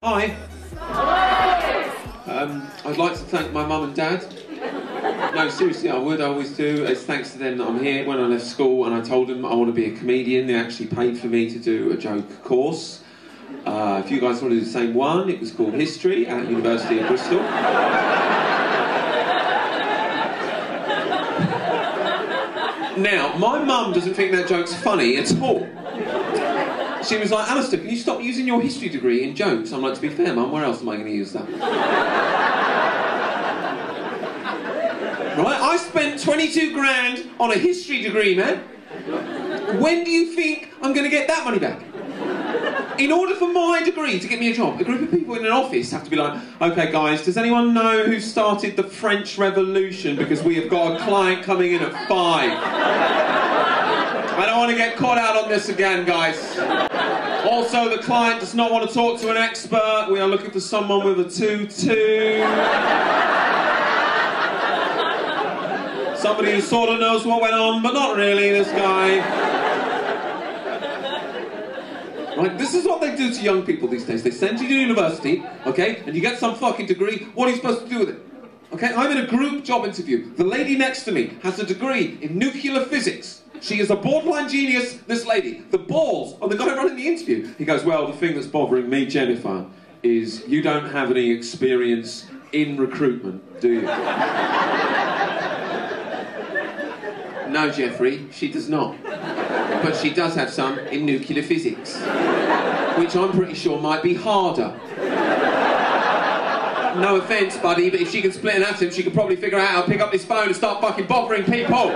Hi. Um, I'd like to thank my mum and dad. No, seriously, I would. I always do. It's thanks to them that I'm here. When I left school and I told them I want to be a comedian, they actually paid for me to do a joke course. Uh, if you guys want to do the same one, it was called History at University of Bristol. Now, my mum doesn't think that joke's funny at all. She was like, Alistair, can you stop using your history degree in jokes? I'm like, to be fair, mum, where else am I going to use that? right? I spent 22 grand on a history degree, man. When do you think I'm going to get that money back? In order for my degree to get me a job, a group of people in an office have to be like, okay, guys, does anyone know who started the French Revolution? Because we have got a client coming in at five. I don't want to get caught out on this again, guys. Also, the client does not want to talk to an expert. We are looking for someone with a 2-2. Somebody who sort of knows what went on, but not really, this guy. Right, this is what they do to young people these days. They send you to university, okay, and you get some fucking degree. What are you supposed to do with it? Okay, I'm in a group job interview. The lady next to me has a degree in nuclear physics. She is a borderline genius, this lady. The balls oh, on the guy running the interview. He goes, Well, the thing that's bothering me, Jennifer, is you don't have any experience in recruitment, do you? no, Jeffrey, she does not. But she does have some in nuclear physics, which I'm pretty sure might be harder. No offence, buddy, but if she can split an atom, she could probably figure out how to pick up this phone and start fucking bothering people.